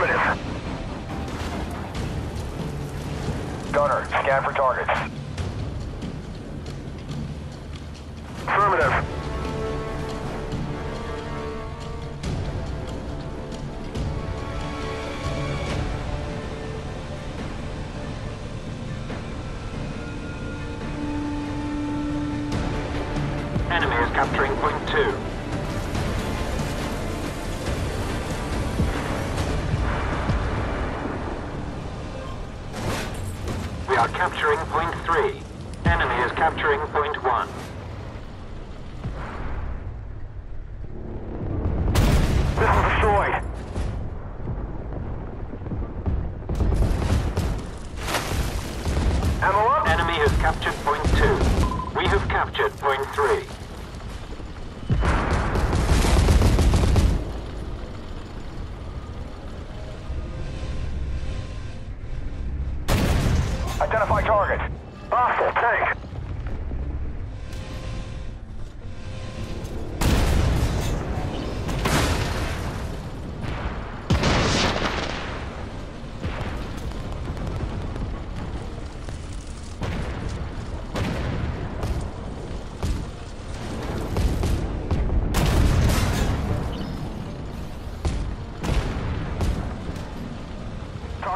Affirmative. Gunner, scan for targets. Affirmative. Enemy is capturing point two. Enemy is capturing point 1.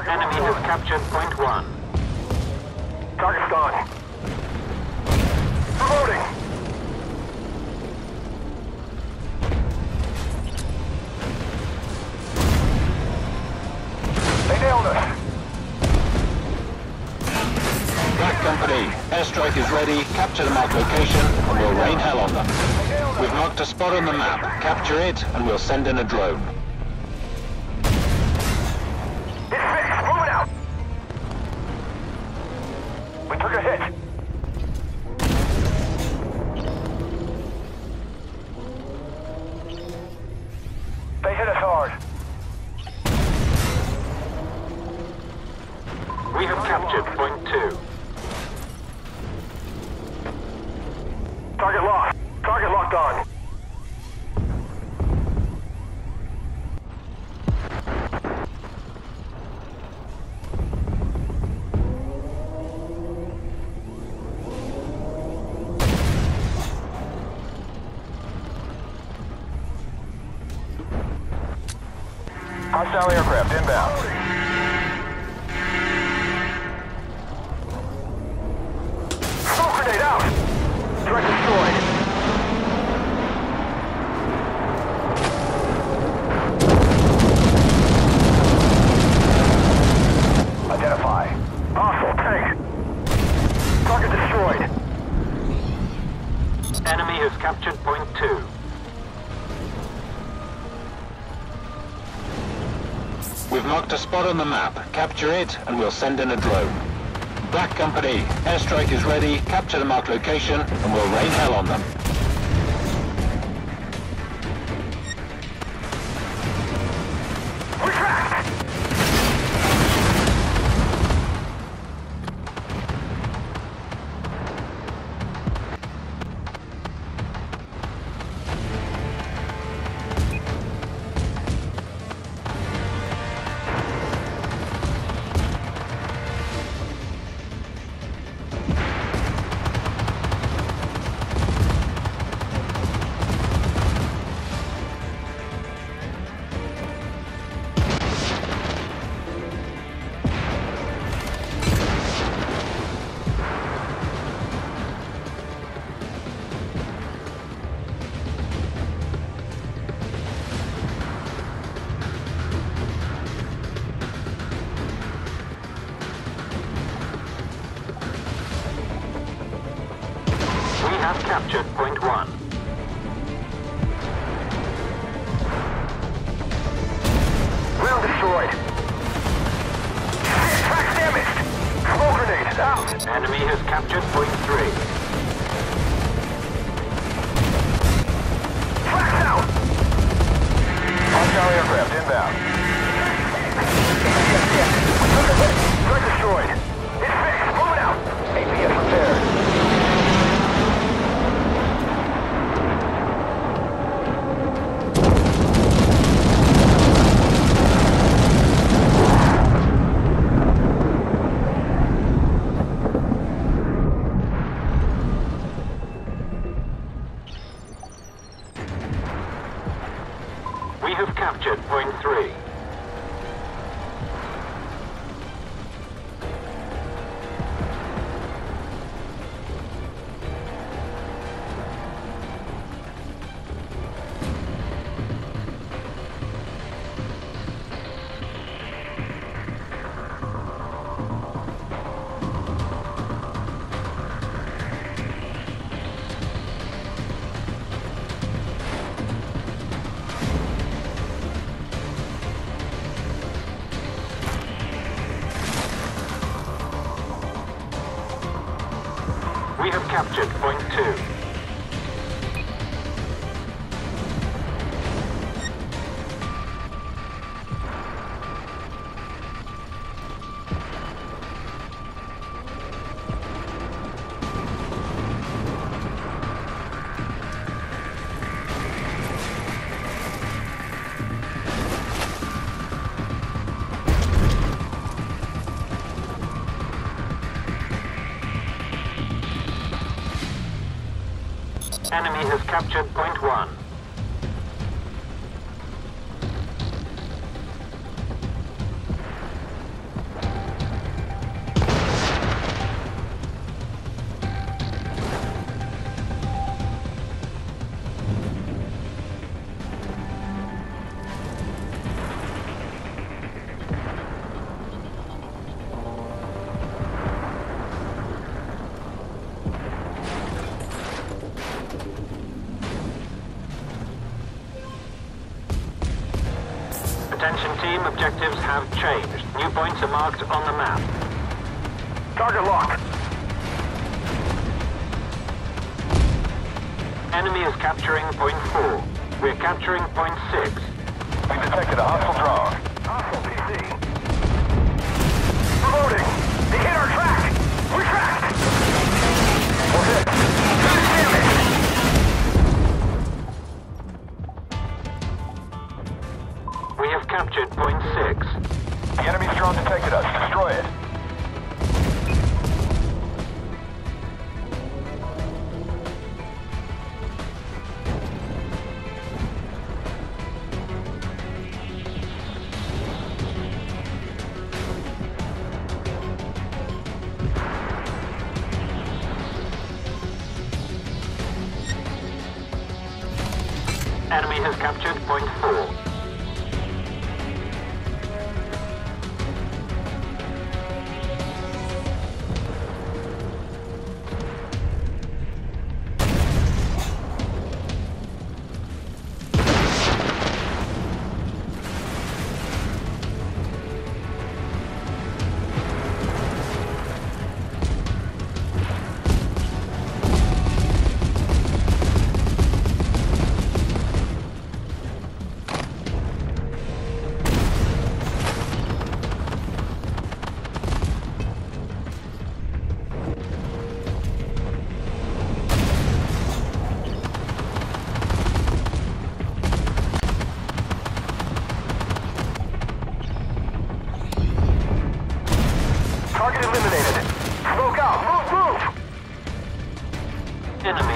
Enemy has captured point one. Target's gone. Promoting. They nailed us. Black Company, airstrike is ready. Capture the marked location and we'll rain hell on them. We've marked a spot on the map. Capture it and we'll send in a drone. Hostile aircraft inbound. Enemy has captured point two. We've marked a spot on the map. Capture it and we'll send in a drone. Black Company, airstrike is ready. Capture the marked location and we'll rain hell on them. Captured have captured point three. Captured point two. Enemy has captured point one. Team, objectives have changed. New points are marked on the map. Target locked. Enemy is capturing point four. We're capturing point six. We detected a hostile drone. Enemy has captured point four.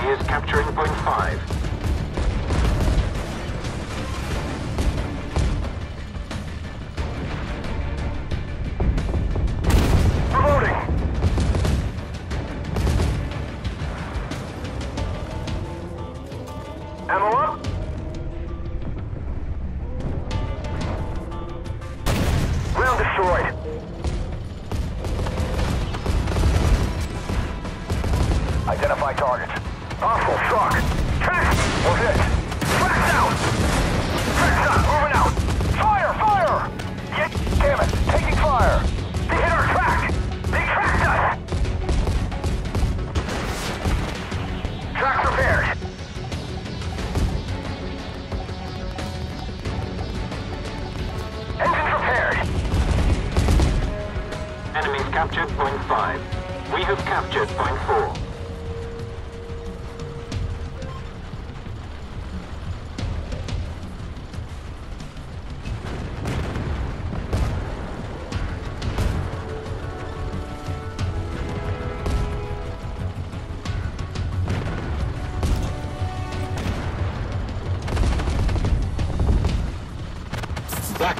Is capturing point five.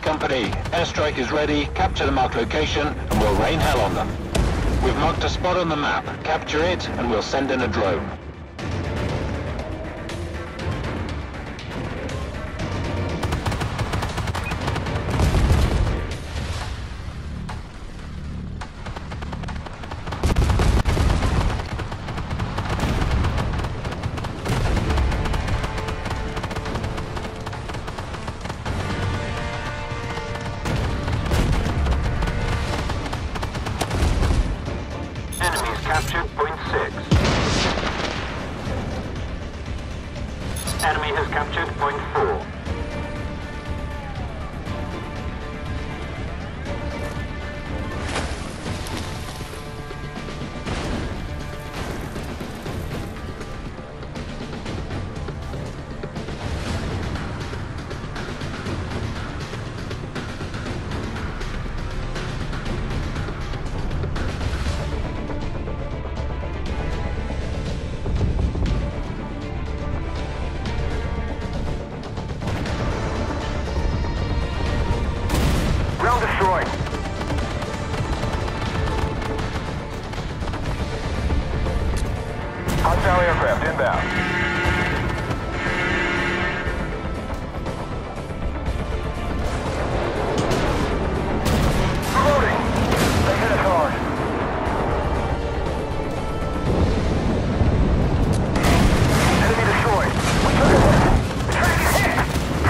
Company, airstrike is ready. Capture the marked location and we'll rain hell on them. We've marked a spot on the map. Capture it and we'll send in a drone.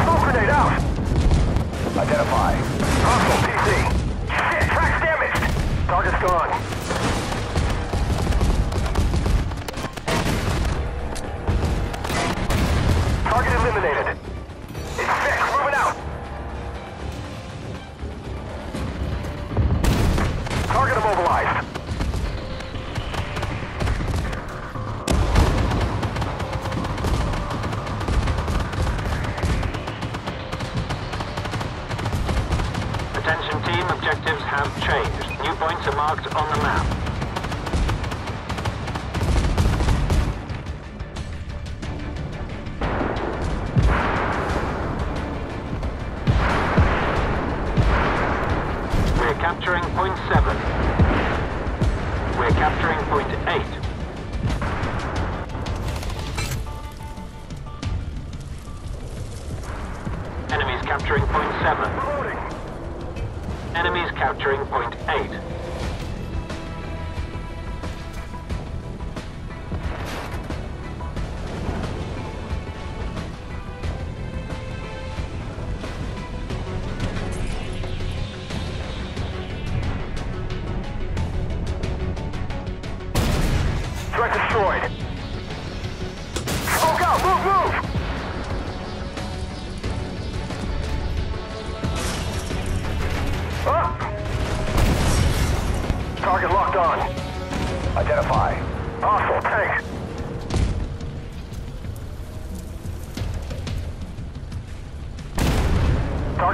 Smoke grenade out. Identify. Hostile PC. Shit, track's damaged. Target's gone. Eliminated.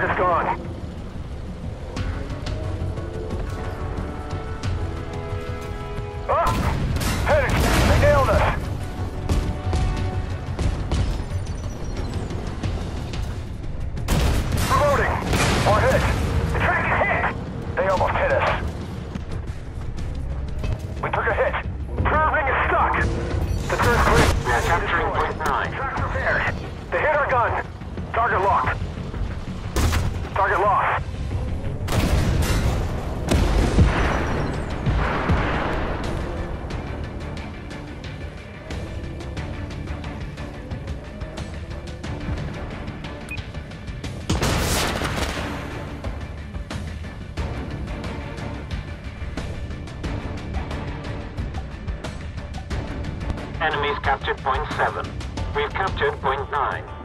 Target's gone. Ah! Up! Headed! They nailed us! Reloading! Hit! The track is hit! They almost hit us. We took a hit. Ring is stuck. The third clear. Are capturing point nine. Track repaired. They hit our gun. Target locked. Target lost. Enemies captured point seven. We've captured point nine.